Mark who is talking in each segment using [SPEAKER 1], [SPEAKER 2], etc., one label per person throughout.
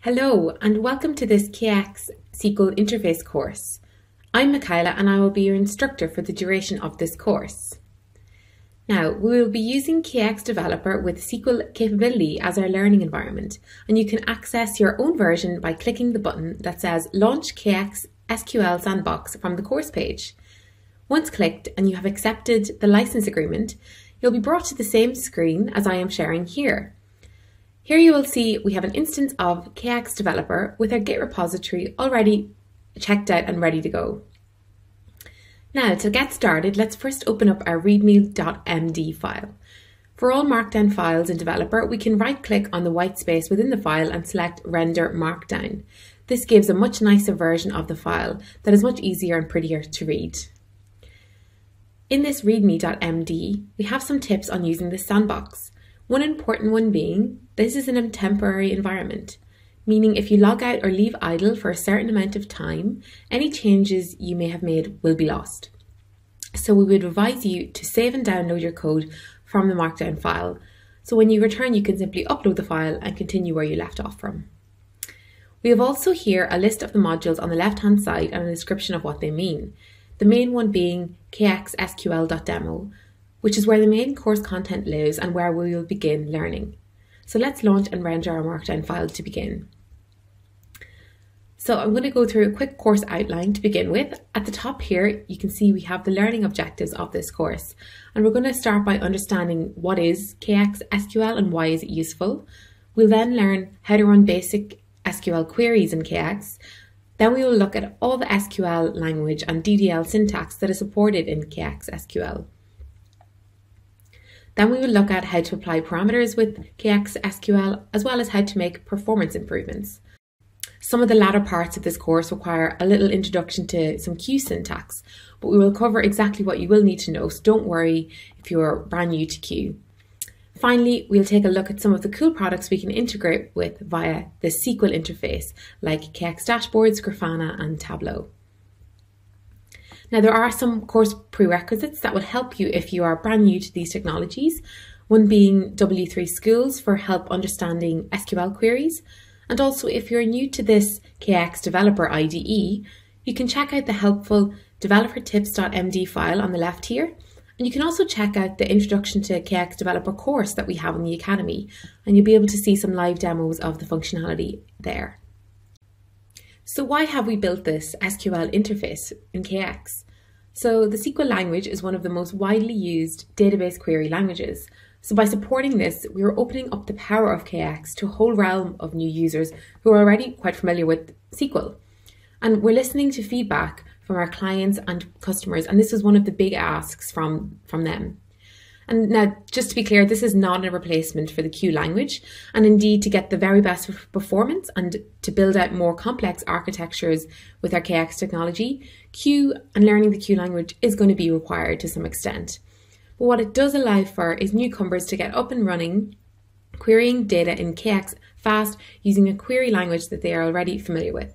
[SPEAKER 1] Hello and welcome to this KX SQL interface course. I'm Michaela and I will be your instructor for the duration of this course. Now, we will be using KX Developer with SQL capability as our learning environment and you can access your own version by clicking the button that says Launch KX SQL Sandbox from the course page. Once clicked and you have accepted the license agreement, you'll be brought to the same screen as I am sharing here. Here you will see we have an instance of KX Developer with our Git repository already checked out and ready to go. Now to get started, let's first open up our readme.md file. For all Markdown files in Developer, we can right click on the white space within the file and select Render Markdown. This gives a much nicer version of the file that is much easier and prettier to read. In this readme.md, we have some tips on using the sandbox. One important one being, this is in a temporary environment, meaning if you log out or leave idle for a certain amount of time, any changes you may have made will be lost. So we would advise you to save and download your code from the Markdown file. So when you return, you can simply upload the file and continue where you left off from. We have also here a list of the modules on the left hand side and a description of what they mean. The main one being kxsql.demo, which is where the main course content lives and where we will begin learning. So let's launch and render our Markdown file to begin. So I'm going to go through a quick course outline to begin with. At the top here, you can see we have the learning objectives of this course. And we're going to start by understanding what is KX SQL and why is it useful. We'll then learn how to run basic SQL queries in KX. Then we will look at all the SQL language and DDL syntax that is supported in KX SQL. Then we will look at how to apply parameters with KX SQL, as well as how to make performance improvements. Some of the latter parts of this course require a little introduction to some Q syntax, but we will cover exactly what you will need to know, so don't worry if you're brand new to Q. Finally, we'll take a look at some of the cool products we can integrate with via the SQL interface, like KX Dashboards, Grafana, and Tableau. Now, there are some course prerequisites that will help you if you are brand new to these technologies. One being W3 Schools for help understanding SQL queries. And also, if you're new to this KX Developer IDE, you can check out the helpful developertips.md file on the left here. And you can also check out the Introduction to KX Developer course that we have in the Academy, and you'll be able to see some live demos of the functionality there. So why have we built this SQL interface in KX? So the SQL language is one of the most widely used database query languages. So by supporting this, we are opening up the power of KX to a whole realm of new users who are already quite familiar with SQL. And we're listening to feedback from our clients and customers, and this is one of the big asks from, from them. And now, just to be clear, this is not a replacement for the Q language. And indeed, to get the very best performance and to build out more complex architectures with our KX technology, Q and learning the Q language is going to be required to some extent. But what it does allow for is newcomers to get up and running, querying data in KX fast using a query language that they are already familiar with.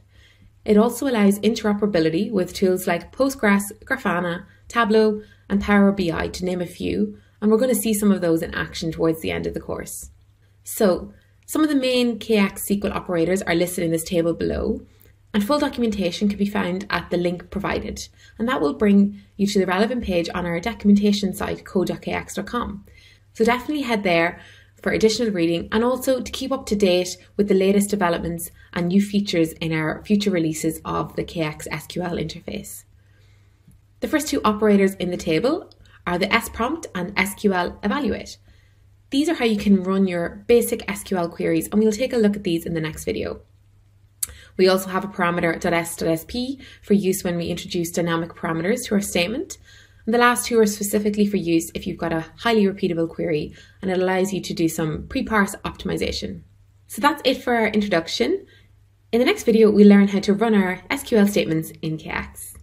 [SPEAKER 1] It also allows interoperability with tools like Postgres, Grafana, Tableau, and Power BI, to name a few, and we're going to see some of those in action towards the end of the course. So, some of the main KX SQL operators are listed in this table below, and full documentation can be found at the link provided, and that will bring you to the relevant page on our documentation site code.kx.com. So definitely head there for additional reading and also to keep up to date with the latest developments and new features in our future releases of the KX SQL interface. The first two operators in the table are the S prompt and SQL evaluate. These are how you can run your basic SQL queries and we'll take a look at these in the next video. We also have a parameter .s.sp for use when we introduce dynamic parameters to our statement. And the last two are specifically for use if you've got a highly repeatable query and it allows you to do some pre-parse optimization. So that's it for our introduction. In the next video, we'll learn how to run our SQL statements in KX.